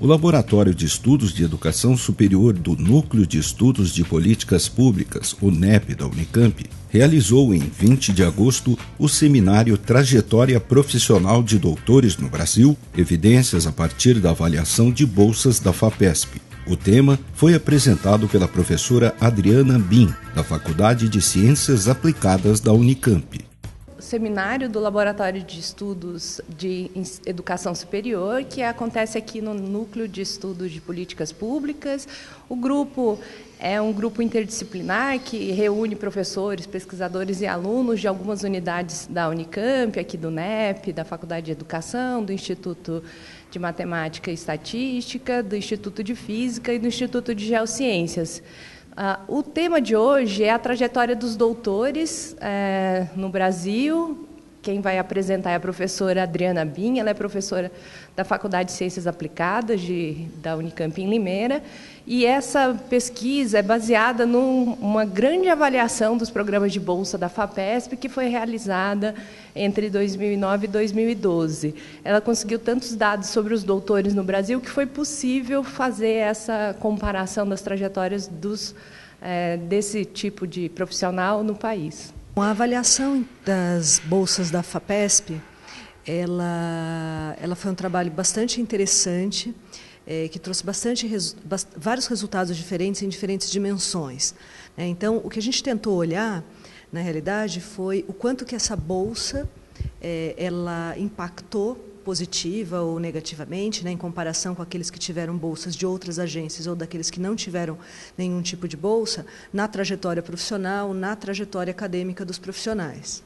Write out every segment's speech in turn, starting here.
O Laboratório de Estudos de Educação Superior do Núcleo de Estudos de Políticas Públicas, o NEP da Unicamp, realizou em 20 de agosto o seminário Trajetória Profissional de Doutores no Brasil, evidências a partir da avaliação de bolsas da FAPESP. O tema foi apresentado pela professora Adriana Bin, da Faculdade de Ciências Aplicadas da Unicamp seminário do Laboratório de Estudos de Educação Superior, que acontece aqui no Núcleo de Estudos de Políticas Públicas. O grupo é um grupo interdisciplinar que reúne professores, pesquisadores e alunos de algumas unidades da Unicamp, aqui do NEP, da Faculdade de Educação, do Instituto de Matemática e Estatística, do Instituto de Física e do Instituto de Geociências. Uh, o tema de hoje é a trajetória dos doutores é, no Brasil. Quem vai apresentar é a professora Adriana Bin, ela é professora da Faculdade de Ciências Aplicadas de, da Unicamp em Limeira. E essa pesquisa é baseada numa grande avaliação dos programas de bolsa da FAPESP, que foi realizada entre 2009 e 2012. Ela conseguiu tantos dados sobre os doutores no Brasil que foi possível fazer essa comparação das trajetórias dos, é, desse tipo de profissional no país. A avaliação das bolsas da FAPESP ela, ela foi um trabalho bastante interessante, é, que trouxe bastante, bast vários resultados diferentes em diferentes dimensões. Né? Então, o que a gente tentou olhar, na realidade, foi o quanto que essa bolsa é, ela impactou positiva ou negativamente, né, em comparação com aqueles que tiveram bolsas de outras agências ou daqueles que não tiveram nenhum tipo de bolsa, na trajetória profissional, na trajetória acadêmica dos profissionais.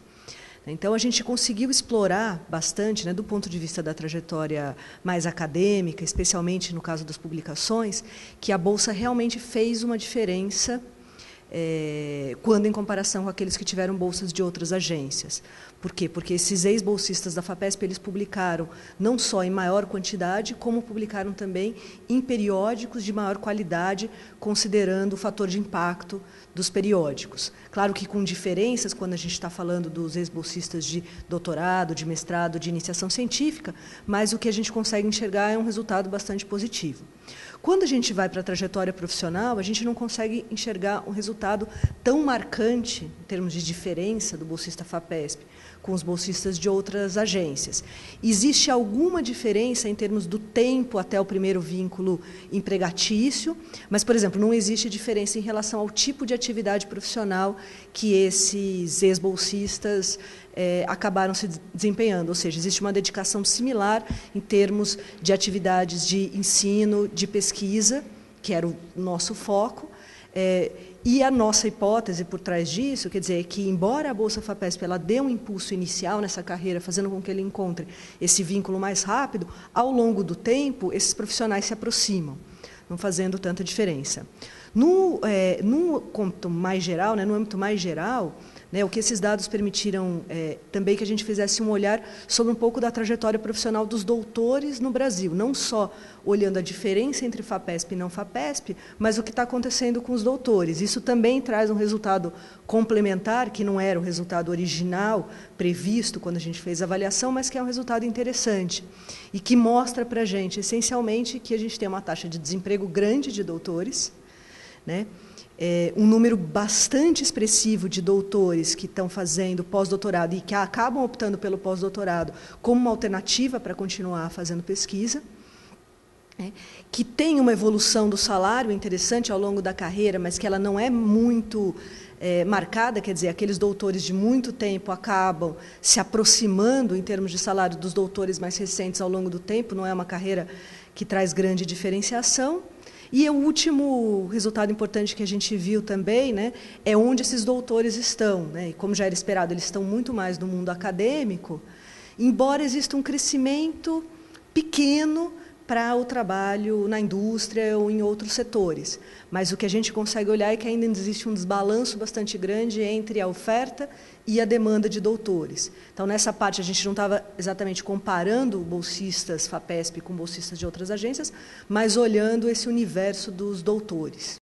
Então, a gente conseguiu explorar bastante, né, do ponto de vista da trajetória mais acadêmica, especialmente no caso das publicações, que a Bolsa realmente fez uma diferença é, quando em comparação com aqueles que tiveram bolsas de outras agências. Por quê? Porque esses ex-bolsistas da FAPESP eles publicaram não só em maior quantidade, como publicaram também em periódicos de maior qualidade, considerando o fator de impacto dos periódicos. Claro que com diferenças quando a gente está falando dos ex-bolsistas de doutorado, de mestrado, de iniciação científica, mas o que a gente consegue enxergar é um resultado bastante positivo. Quando a gente vai para a trajetória profissional, a gente não consegue enxergar um resultado tão marcante, em termos de diferença, do bolsista FAPESP com os bolsistas de outras agências. Existe alguma diferença em termos do tempo até o primeiro vínculo empregatício, mas, por exemplo, não existe diferença em relação ao tipo de atividade profissional que esses ex-bolsistas é, acabaram se desempenhando, ou seja, existe uma dedicação similar em termos de atividades de ensino, de pesquisa, que era o nosso foco, é, e a nossa hipótese por trás disso, quer dizer, é que embora a Bolsa FAPESP ela dê um impulso inicial nessa carreira, fazendo com que ele encontre esse vínculo mais rápido, ao longo do tempo, esses profissionais se aproximam, não fazendo tanta diferença. No, é, no mais geral, né, no âmbito mais geral, né, o que esses dados permitiram é, também que a gente fizesse um olhar sobre um pouco da trajetória profissional dos doutores no Brasil, não só olhando a diferença entre FAPESP e não FAPESP, mas o que está acontecendo com os doutores. Isso também traz um resultado complementar, que não era o resultado original previsto quando a gente fez a avaliação, mas que é um resultado interessante e que mostra para a gente, essencialmente, que a gente tem uma taxa de desemprego grande de doutores, né? É, um número bastante expressivo de doutores que estão fazendo pós-doutorado e que acabam optando pelo pós-doutorado como uma alternativa para continuar fazendo pesquisa. Né? que tem uma evolução do salário interessante ao longo da carreira, mas que ela não é muito é, marcada, quer dizer, aqueles doutores de muito tempo acabam se aproximando em termos de salário dos doutores mais recentes ao longo do tempo, não é uma carreira que traz grande diferenciação. E o último resultado importante que a gente viu também né, é onde esses doutores estão. Né, e como já era esperado, eles estão muito mais no mundo acadêmico, embora exista um crescimento pequeno para o trabalho na indústria ou em outros setores. Mas o que a gente consegue olhar é que ainda existe um desbalanço bastante grande entre a oferta e a demanda de doutores. Então, nessa parte, a gente não estava exatamente comparando bolsistas FAPESP com bolsistas de outras agências, mas olhando esse universo dos doutores.